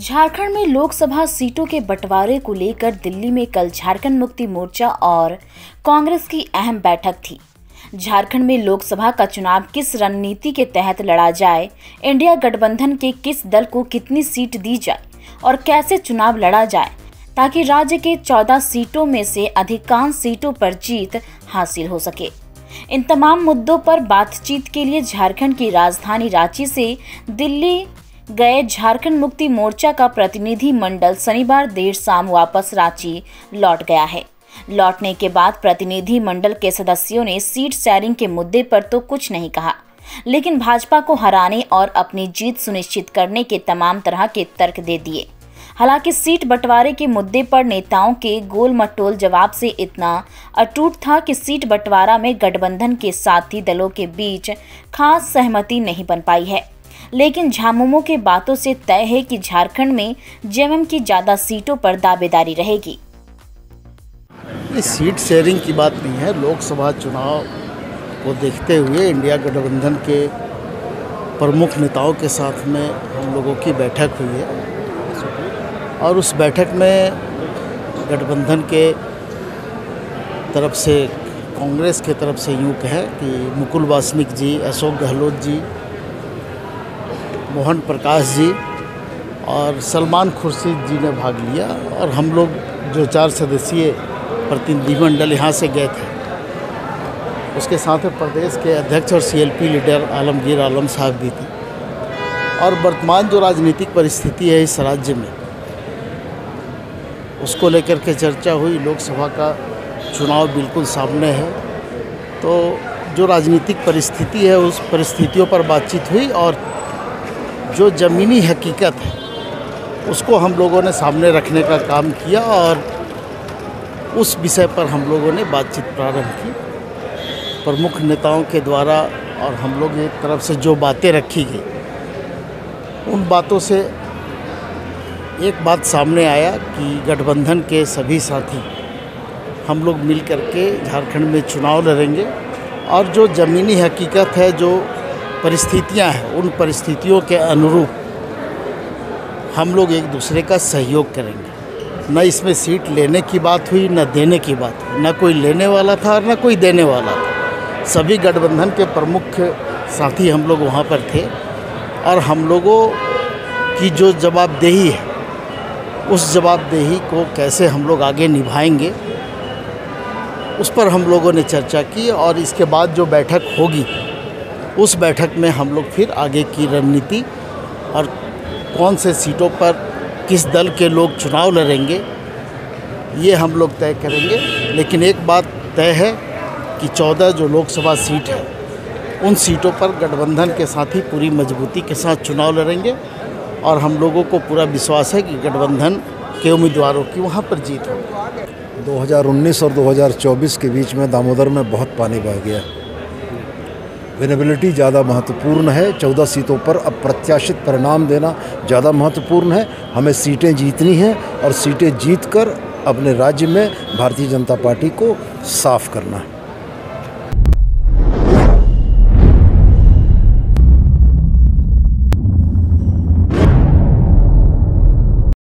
झारखंड में लोकसभा सीटों के बंटवारे को लेकर दिल्ली में कल झारखंड मुक्ति मोर्चा और कांग्रेस की अहम बैठक थी। झारखंड में लोकसभा का चुनाव किस रणनीति के तहत लड़ा जाए, इंडिया गठबंधन के किस दल को कितनी सीट दी जाए और कैसे चुनाव लड़ा जाए, ताकि राज्य के 14 सीटों में से अधिकांश सीटों पर जीत हासिल हो सके। इन तमाम मुद्दों पर बातचीत के लिए झारखंड की राजधानी रांची से दिल्ली गए झारखंड मुक्ति मोर्चा का प्रतिनिधि मंडल शनिवार देर शाम वापस रांची लौट गया है। लौटने के बाद प्रतिनिधि मंडल के सदस्यों ने सीट शेयरिंग के मुद्दे पर तो कुछ नहीं कहा, लेकिन भाजपा को हराने और अपनी जीत सुनिश्चित करने के तमाम तरह के तर्क दे दिए। हालाँकि सीट बंटवारे के मुद्दे पर नेताओं के गोल मटोल जवाब से इतना अटूट था कि सीट बंटवारा में गठबंधन के साथी दलों के बीच खास सहमति नहीं बन पाई है। लेकिन झामुमो के बातों से तय है कि झारखंड में जेएमएम की ज़्यादा सीटों पर दावेदारी रहेगी। सीट शेयरिंग की बात नहीं है। लोकसभा चुनाव को देखते हुए इंडिया गठबंधन के प्रमुख नेताओं के साथ में हम लोगों की बैठक हुई है। और उस बैठक में गठबंधन के तरफ़ से, कांग्रेस के तरफ़ से यूँ कहें कि मुकुल वासनिक जी, अशोक गहलोत जी मोहन प्रकाश जी और सलमान खुर्शीद जी ने भाग लिया और हम लोग जो चार सदस्यीय प्रतिनिधिमंडल यहाँ से गए थे। उसके साथ प्रदेश के अध्यक्ष और सीएलपी लीडर आलमगीर आलम साहब भी थे। और वर्तमान जो राजनीतिक परिस्थिति है इस राज्य में, उसको लेकर के चर्चा हुई। लोकसभा का चुनाव बिल्कुल सामने है। तो जो राजनीतिक परिस्थिति है, उस परिस्थितियों पर बातचीत हुई और जो ज़मीनी हकीकत है, उसको हम लोगों ने सामने रखने का काम किया और उस विषय पर हम लोगों ने बातचीत प्रारंभ की। प्रमुख नेताओं के द्वारा और हम लोग एक तरफ़ से जो बातें रखी गई, उन बातों से एक बात सामने आया कि गठबंधन के सभी साथी हम लोग मिल कर के झारखंड में चुनाव लड़ेंगे और जो ज़मीनी हकीकत है, जो परिस्थितियाँ हैं, उन परिस्थितियों के अनुरूप हम लोग एक दूसरे का सहयोग करेंगे। न इसमें सीट लेने की बात हुई, न देने की बात हुई। न कोई लेने वाला था और न कोई देने वाला था। सभी गठबंधन के प्रमुख साथी हम लोग वहाँ पर थे और हम लोगों की जो जवाबदेही है, उस जवाबदेही को कैसे हम लोग आगे निभाएँगे, उस पर हम लोगों ने चर्चा की और इसके बाद जो बैठक होगी उस बैठक में हम लोग फिर आगे की रणनीति और कौन से सीटों पर किस दल के लोग चुनाव लड़ेंगे, ये हम लोग तय करेंगे। लेकिन एक बात तय है कि चौदह जो लोकसभा सीट है, उन सीटों पर गठबंधन के साथ ही पूरी मजबूती के साथ चुनाव लड़ेंगे और हम लोगों को पूरा विश्वास है कि गठबंधन के उम्मीदवारों की वहाँ पर जीत होगी। 2019 और 2024 के बीच में दामोदर में बहुत पानी बह गया। विनेबिलिटी ज़्यादा महत्वपूर्ण है। चौदह सीटों पर अब प्रत्याशित परिणाम देना ज़्यादा महत्वपूर्ण है। हमें सीटें जीतनी हैं और सीटें जीतकर अपने राज्य में भारतीय जनता पार्टी को साफ़ करना है।